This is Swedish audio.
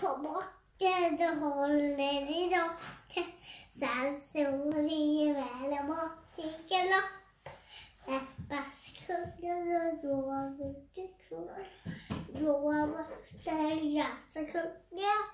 på backen och håller i docken. Sen så river i galopp. upp. Näppaskungen och då råviket kvar. jag jäsa kungen.